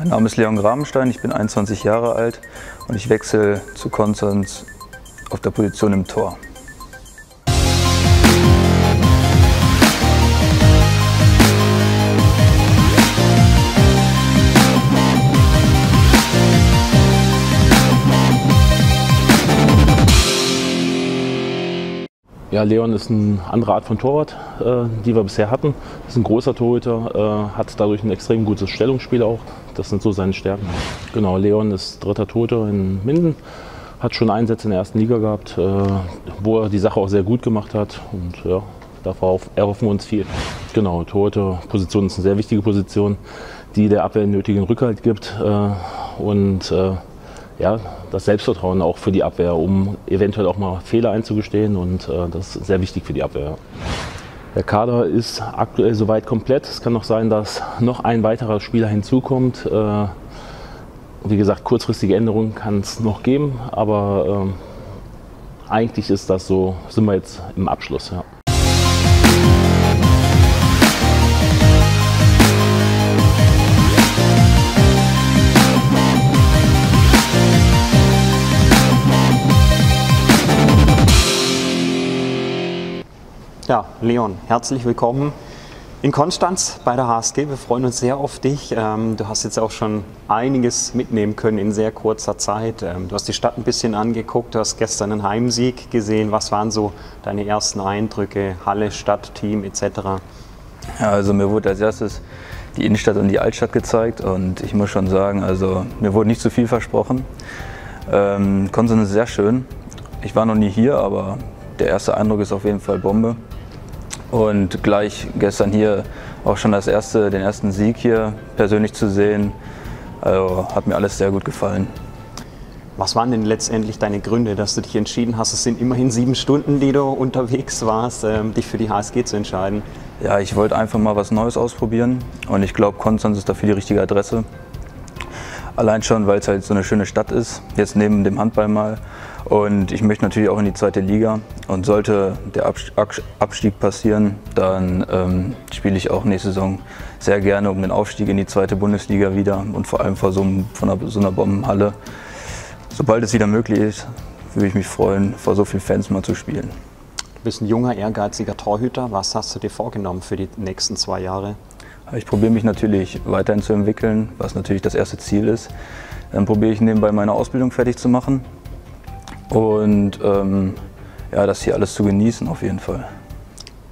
Mein Name ist Leon Gramenstein, ich bin 21 Jahre alt und ich wechsle zu Konstanz auf der Position im Tor. Ja, Leon ist eine andere Art von Torwart, äh, die wir bisher hatten. Ist ein großer Torhüter, äh, hat dadurch ein extrem gutes Stellungsspiel auch. Das sind so seine Stärken. Genau, Leon ist dritter Torhüter in Minden, hat schon Einsätze in der ersten Liga gehabt, äh, wo er die Sache auch sehr gut gemacht hat. Und ja, darauf erhoffen wir uns viel. Genau, Torhüterposition ist eine sehr wichtige Position, die der Abwehr nötigen Rückhalt gibt. Äh, und äh, ja, das Selbstvertrauen auch für die Abwehr, um eventuell auch mal Fehler einzugestehen und äh, das ist sehr wichtig für die Abwehr. Der Kader ist aktuell soweit komplett. Es kann noch sein, dass noch ein weiterer Spieler hinzukommt. Äh, wie gesagt, kurzfristige Änderungen kann es noch geben, aber äh, eigentlich ist das so, sind wir jetzt im Abschluss. Ja. Leon, herzlich willkommen in Konstanz bei der HSG. Wir freuen uns sehr auf dich. Ähm, du hast jetzt auch schon einiges mitnehmen können in sehr kurzer Zeit. Ähm, du hast die Stadt ein bisschen angeguckt, du hast gestern einen Heimsieg gesehen. Was waren so deine ersten Eindrücke? Halle, Stadt, Team etc.? Ja, also mir wurde als erstes die Innenstadt und die Altstadt gezeigt und ich muss schon sagen, also mir wurde nicht zu viel versprochen. Ähm, Konstanz ist sehr schön. Ich war noch nie hier, aber der erste Eindruck ist auf jeden Fall Bombe. Und gleich gestern hier auch schon das erste, den ersten Sieg hier persönlich zu sehen, also hat mir alles sehr gut gefallen. Was waren denn letztendlich deine Gründe, dass du dich entschieden hast? Es sind immerhin sieben Stunden, die du unterwegs warst, ähm, dich für die HSG zu entscheiden. Ja, ich wollte einfach mal was Neues ausprobieren und ich glaube, Konstanz ist dafür die richtige Adresse. Allein schon, weil es halt so eine schöne Stadt ist, jetzt neben dem Handball mal. Und ich möchte natürlich auch in die zweite Liga. Und sollte der Abstieg passieren, dann ähm, spiele ich auch nächste Saison sehr gerne um den Aufstieg in die zweite Bundesliga wieder und vor allem vor so, von einer, so einer Bombenhalle. Sobald es wieder möglich ist, würde ich mich freuen, vor so vielen Fans mal zu spielen. Du bist ein junger, ehrgeiziger Torhüter. Was hast du dir vorgenommen für die nächsten zwei Jahre? Ich probiere mich natürlich weiterhin zu entwickeln, was natürlich das erste Ziel ist. Dann probiere ich nebenbei meine Ausbildung fertig zu machen und ähm, ja, das hier alles zu genießen auf jeden Fall.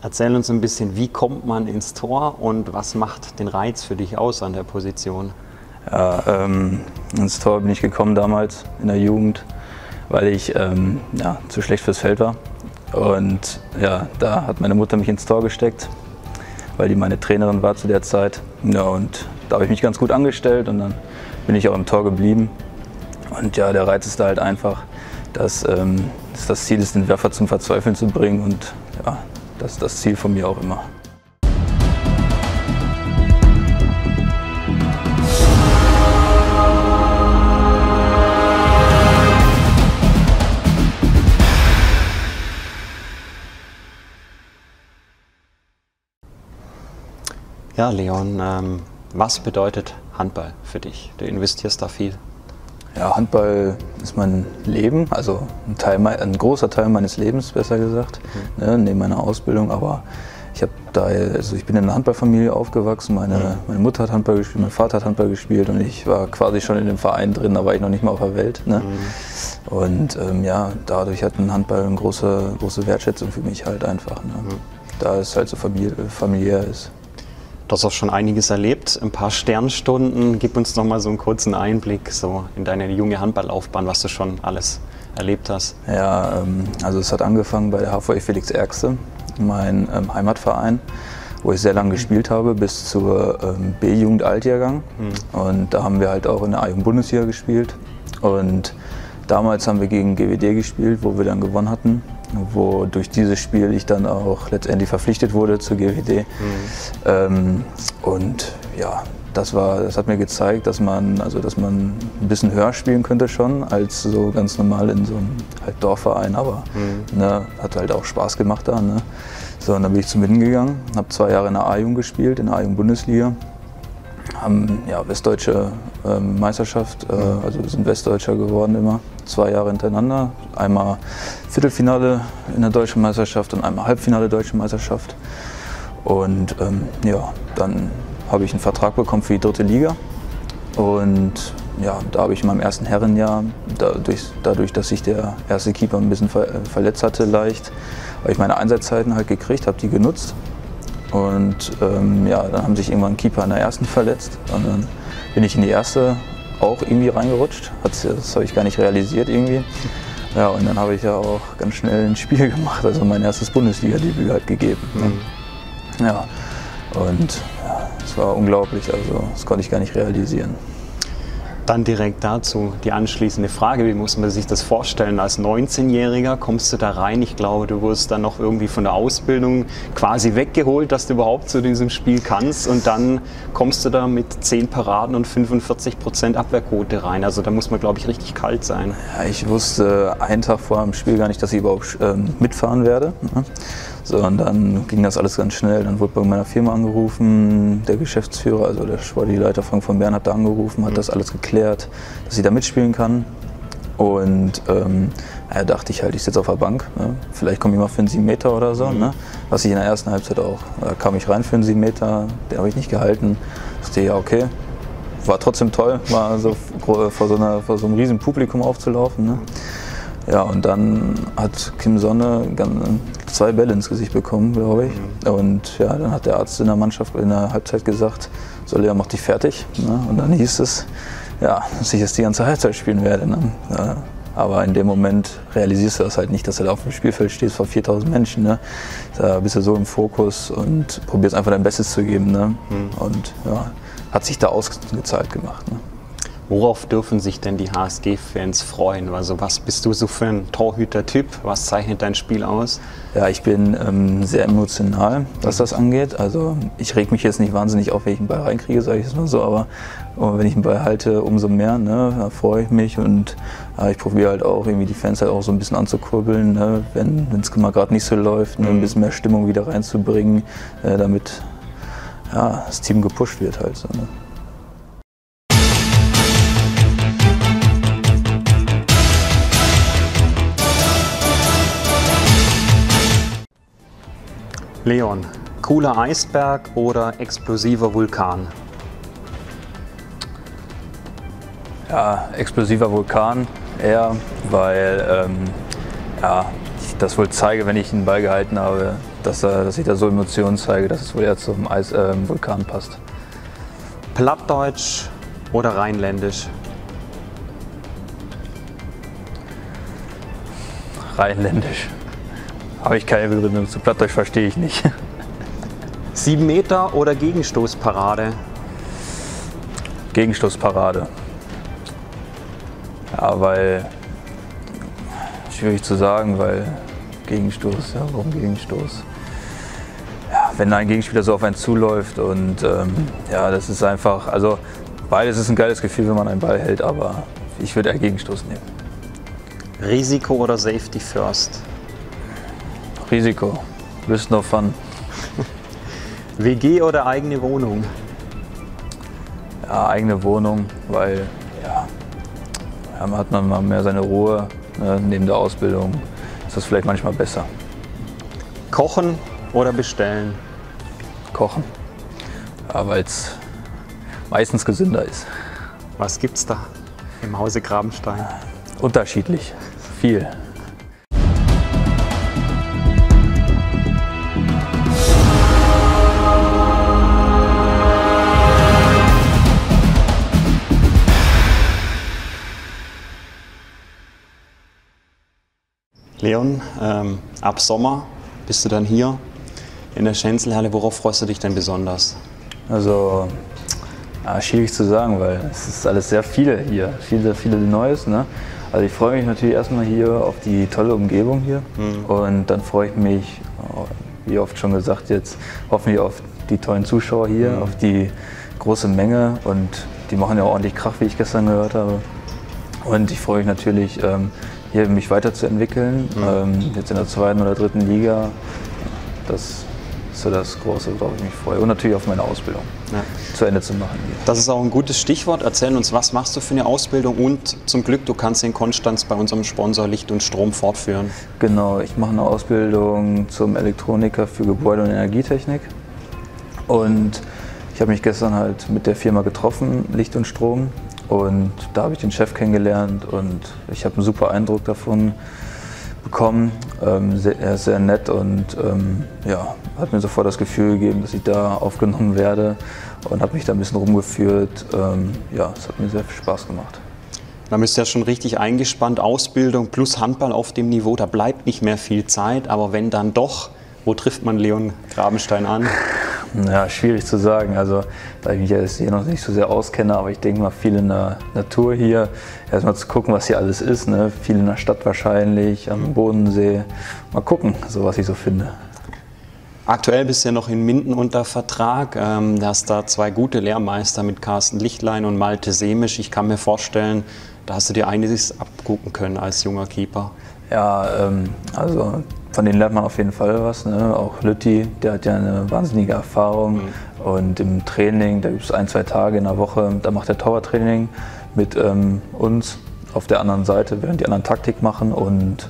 Erzähl uns ein bisschen, wie kommt man ins Tor und was macht den Reiz für dich aus an der Position? Ja, ähm, ins Tor bin ich gekommen damals in der Jugend, weil ich ähm, ja, zu schlecht fürs Feld war. Und ja, da hat meine Mutter mich ins Tor gesteckt weil die meine Trainerin war zu der Zeit. Ja, und da habe ich mich ganz gut angestellt und dann bin ich auch im Tor geblieben. Und ja, der Reiz ist da halt einfach, dass, ähm, dass das Ziel ist, den Werfer zum Verzweifeln zu bringen und ja, das ist das Ziel von mir auch immer. Ja, Leon, ähm, was bedeutet Handball für dich? Du investierst da viel. Ja, Handball ist mein Leben, also ein, Teil, ein großer Teil meines Lebens, besser gesagt, mhm. ne, neben meiner Ausbildung. Aber ich habe da, also ich bin in einer Handballfamilie aufgewachsen. Meine, mhm. meine Mutter hat Handball gespielt, mein Vater hat Handball gespielt und ich war quasi schon in dem Verein drin, da war ich noch nicht mal auf der Welt. Ne? Mhm. Und ähm, ja, dadurch hat ein Handball eine große, große Wertschätzung für mich halt einfach. Ne? Mhm. Da es halt so familiär ist. Du hast auch schon einiges erlebt, ein paar Sternstunden. Gib uns noch mal so einen kurzen Einblick so in deine junge Handballlaufbahn, was du schon alles erlebt hast. Ja, ähm, also es hat angefangen bei der HVE Felix Ergste, mein ähm, Heimatverein, wo ich sehr lange gespielt habe, bis zur ähm, B-Jugend Altjahrgang. Mhm. Und da haben wir halt auch in der A-Jugend-Bundesliga gespielt. Und damals haben wir gegen GWD gespielt, wo wir dann gewonnen hatten wo durch dieses Spiel ich dann auch letztendlich verpflichtet wurde zur GWD. Mhm. Ähm, und ja, das, war, das hat mir gezeigt, dass man, also dass man ein bisschen höher spielen könnte schon als so ganz normal in so einem halt Dorfverein, aber mhm. ne, hat halt auch Spaß gemacht da. Ne? So, und dann bin ich zu Minden gegangen, habe zwei Jahre in der A-Jugend gespielt, in der A-Jugend Bundesliga. Haben ja westdeutsche ähm, Meisterschaft, äh, also sind Westdeutscher geworden immer, zwei Jahre hintereinander. Einmal Viertelfinale in der deutschen Meisterschaft und einmal Halbfinale deutsche Meisterschaft. Und ähm, ja, dann habe ich einen Vertrag bekommen für die dritte Liga. Und ja, da habe ich in meinem ersten Herrenjahr, dadurch, dadurch, dass sich der erste Keeper ein bisschen ver verletzt hatte leicht, habe ich meine Einsatzzeiten halt gekriegt, habe die genutzt. Und ähm, ja, dann haben sich irgendwann ein Keeper in der ersten verletzt. Und dann bin ich in die erste auch irgendwie reingerutscht. Das habe ich gar nicht realisiert irgendwie. Ja, und dann habe ich ja auch ganz schnell ein Spiel gemacht, also mein erstes Bundesliga-Debüt halt gegeben. Mhm. Ja, und ja, es war unglaublich, also das konnte ich gar nicht realisieren. Dann direkt dazu die anschließende Frage, wie muss man sich das vorstellen? Als 19-Jähriger kommst du da rein, ich glaube, du wirst dann noch irgendwie von der Ausbildung quasi weggeholt, dass du überhaupt zu diesem Spiel kannst und dann kommst du da mit 10 Paraden und 45 Prozent Abwehrquote rein. Also da muss man, glaube ich, richtig kalt sein. Ja, ich wusste einen Tag vor dem Spiel gar nicht, dass ich überhaupt ähm, mitfahren werde. So, und dann ging das alles ganz schnell. Dann wurde bei meiner Firma angerufen, der Geschäftsführer, also der Sportleiter Frank von Bern hat da angerufen, hat mhm. das alles geklärt, dass ich da mitspielen kann. Und ähm, ja, dachte ich halt, ich sitze auf der Bank. Ne? Vielleicht komme ich mal für einen 7 Meter oder so. Mhm. Ne? Was ich in der ersten Halbzeit auch. Da kam ich rein für einen 7 Meter, den habe ich nicht gehalten. Ich dachte, ja, okay. War trotzdem toll, mal so vor so, einer, vor so einem riesen Publikum aufzulaufen. Ne? Ja, und dann hat Kim Sonne zwei Bälle ins Gesicht bekommen, glaube ich. Und ja, dann hat der Arzt in der Mannschaft in der Halbzeit gesagt, so Lea, mach dich fertig. Ne? Und dann hieß es, ja, dass ich jetzt die ganze Halbzeit spielen werde. Ne? Ja, aber in dem Moment realisierst du das halt nicht, dass du da auf dem Spielfeld stehst vor 4000 Menschen. Ne? Da bist du so im Fokus und probierst einfach dein Bestes zu geben. Ne? Mhm. Und ja, hat sich da ausgezahlt gemacht. Ne? Worauf dürfen sich denn die HSG-Fans freuen? Also was bist du so für ein Torhüter-Typ? Was zeichnet dein Spiel aus? Ja, ich bin ähm, sehr emotional, was das angeht. Also ich reg mich jetzt nicht wahnsinnig auf, wenn ich einen Ball reinkriege, sage ich es mal so, aber wenn ich einen Ball halte, umso mehr, ne, da freue ich mich und äh, ich probiere halt auch irgendwie die Fans halt auch so ein bisschen anzukurbeln, ne, wenn es mal gerade nicht so läuft, ne, ein mhm. bisschen mehr Stimmung wieder reinzubringen, äh, damit ja, das Team gepusht wird halt. So, ne. Leon, cooler Eisberg oder explosiver Vulkan? Ja, explosiver Vulkan eher, weil ähm, ja, ich das wohl zeige, wenn ich einen Ball gehalten habe, dass, dass ich da so Emotionen zeige, dass es wohl eher zum Eis, äh, Vulkan passt. Plattdeutsch oder Rheinländisch? Rheinländisch. Habe ich keine Begründung zu. Plattdeutsch verstehe ich nicht. Sieben Meter oder Gegenstoßparade? Gegenstoßparade. Ja, weil. Schwierig zu sagen, weil Gegenstoß, ja, warum Gegenstoß? Ja, wenn ein Gegenspieler so auf einen zuläuft und ähm, ja, das ist einfach, also beides ist ein geiles Gefühl, wenn man einen Ball hält, aber ich würde eher Gegenstoß nehmen. Risiko oder Safety First? Risiko. Risk no fun. WG oder eigene Wohnung? Ja, eigene Wohnung, weil ja, ja hat man mal mehr seine Ruhe. Ne, neben der Ausbildung ist das vielleicht manchmal besser. Kochen oder bestellen? Kochen. Ja, weil es meistens gesünder ist. Was gibt's da im Hause Grabenstein? Unterschiedlich. Viel. Leon, ähm, ab Sommer bist du dann hier in der Schenzelhalle. Worauf freust du dich denn besonders? Also, ja, schwierig zu sagen, weil es ist alles sehr viele hier, viele, viele Neues. Ne? Also ich freue mich natürlich erstmal hier auf die tolle Umgebung hier mhm. und dann freue ich mich, wie oft schon gesagt jetzt, hoffentlich auf die tollen Zuschauer hier, mhm. auf die große Menge und die machen ja ordentlich Krach, wie ich gestern gehört habe. Und ich freue mich natürlich, ähm, hier mich weiterzuentwickeln. Mhm. Ähm, jetzt in der zweiten oder dritten Liga. Das ist so das Große, worauf ich mich freue. Und natürlich auf meine Ausbildung ja. zu Ende zu machen. Das ist auch ein gutes Stichwort. Erzähl uns, was machst du für eine Ausbildung und zum Glück, du kannst in Konstanz bei unserem Sponsor Licht und Strom fortführen. Genau, ich mache eine Ausbildung zum Elektroniker für Gebäude- und Energietechnik. Und ich habe mich gestern halt mit der Firma getroffen, Licht und Strom. Und da habe ich den Chef kennengelernt und ich habe einen super Eindruck davon bekommen. Ähm, sehr, er ist sehr nett und ähm, ja, hat mir sofort das Gefühl gegeben, dass ich da aufgenommen werde und hat mich da ein bisschen rumgeführt. Ähm, ja, es hat mir sehr viel Spaß gemacht. Da bist du ja schon richtig eingespannt. Ausbildung plus Handball auf dem Niveau, da bleibt nicht mehr viel Zeit. Aber wenn dann doch, wo trifft man Leon Grabenstein an? Ja, schwierig zu sagen. Also, da ich mich jetzt hier noch nicht so sehr auskenne, aber ich denke mal viel in der Natur hier. Erstmal zu gucken, was hier alles ist. Ne? Viel in der Stadt wahrscheinlich, am Bodensee. Mal gucken, so was ich so finde. Aktuell bist du ja noch in Minden unter Vertrag. Ähm, da hast da zwei gute Lehrmeister mit Carsten Lichtlein und Malte Semisch. Ich kann mir vorstellen, da hast du dir einiges abgucken können als junger Keeper. Ja, ähm, also von denen lernt man auf jeden Fall was. Ne? Auch Lütti, der hat ja eine wahnsinnige Erfahrung. Mhm. Und im Training, da gibt es ein, zwei Tage in der Woche, da macht er Torwarttraining mit ähm, uns auf der anderen Seite, während die anderen Taktik machen. Und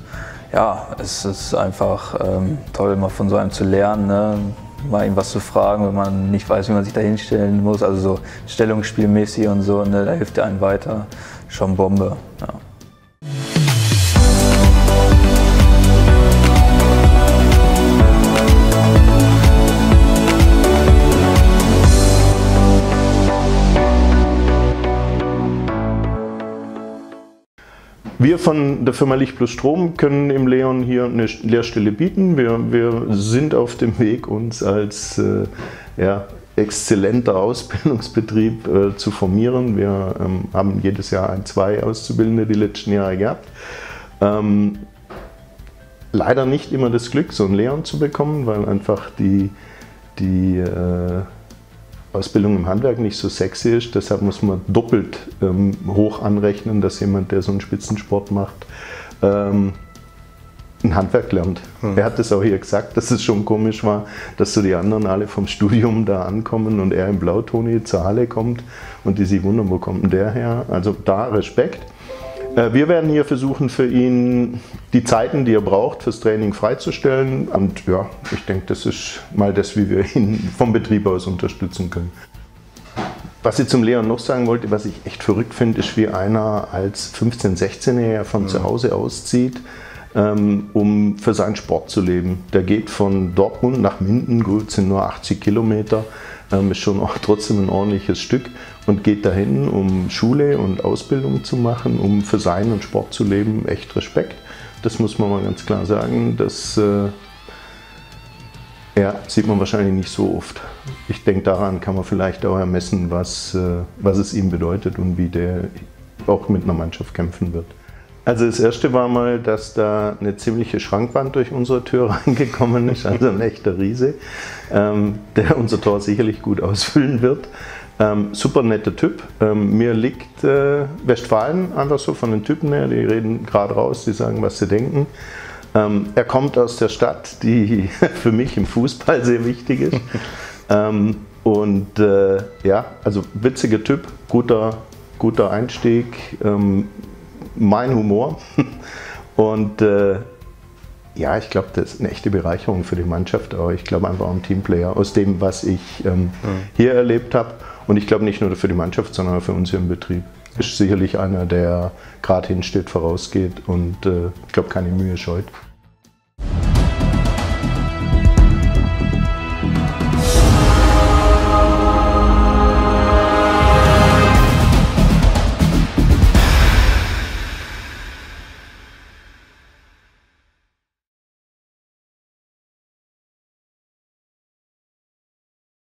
ja, es ist einfach ähm, toll, mal von so einem zu lernen. Ne? mal ihm was zu fragen, wenn man nicht weiß, wie man sich da hinstellen muss. Also so stellungsspielmäßig und so, ne, da hilft er einem weiter. Schon Bombe. Ja. Wir von der Firma Licht plus Strom können im Leon hier eine Lehrstelle bieten. Wir, wir sind auf dem Weg, uns als äh, ja, exzellenter Ausbildungsbetrieb äh, zu formieren. Wir ähm, haben jedes Jahr ein, zwei Auszubildende die letzten Jahre gehabt. Ähm, leider nicht immer das Glück, so ein Leon zu bekommen, weil einfach die, die äh, Ausbildung im Handwerk nicht so sexy ist. Deshalb muss man doppelt ähm, hoch anrechnen, dass jemand, der so einen Spitzensport macht, ähm, ein Handwerk lernt. Mhm. Er hat es auch hier gesagt, dass es schon komisch war, dass so die anderen alle vom Studium da ankommen und er im Blautoni zur Halle kommt und die sich wundern, wo kommt denn der her? Also da Respekt. Äh, wir werden hier versuchen, für ihn die Zeiten, die er braucht, fürs Training freizustellen. Und ja, ich denke, das ist mal das, wie wir ihn vom Betrieb aus unterstützen können. Was ich zum Leon noch sagen wollte, was ich echt verrückt finde, ist, wie einer als 15-, 16-Jähriger von mhm. zu Hause auszieht, ähm, um für seinen Sport zu leben. Der geht von Dortmund nach Minden, gut, sind nur 80 Kilometer, ähm, ist schon auch trotzdem ein ordentliches Stück und geht dahin, um Schule und Ausbildung zu machen, um für seinen Sport zu leben. Echt Respekt. Das muss man mal ganz klar sagen. Das äh, ja, sieht man wahrscheinlich nicht so oft. Ich denke, daran kann man vielleicht auch ermessen, was, äh, was es ihm bedeutet und wie der auch mit einer Mannschaft kämpfen wird. Also das erste war mal, dass da eine ziemliche Schrankwand durch unsere Tür reingekommen ist, also ein echter Riese, ähm, der unser Tor sicherlich gut ausfüllen wird. Ähm, super netter Typ. Ähm, mir liegt äh, Westfalen einfach so von den Typen her. Die reden gerade raus, die sagen, was sie denken. Ähm, er kommt aus der Stadt, die für mich im Fußball sehr wichtig ist. ähm, und äh, ja, also witziger Typ, guter, guter Einstieg, ähm, mein Humor. und äh, ja, ich glaube, das ist eine echte Bereicherung für die Mannschaft, aber ich glaube einfach ein Teamplayer aus dem, was ich ähm, mhm. hier erlebt habe. Und ich glaube nicht nur für die Mannschaft, sondern auch für uns hier im Betrieb. Ist sicherlich einer, der gerade hinsteht, vorausgeht und äh, ich glaube keine Mühe scheut.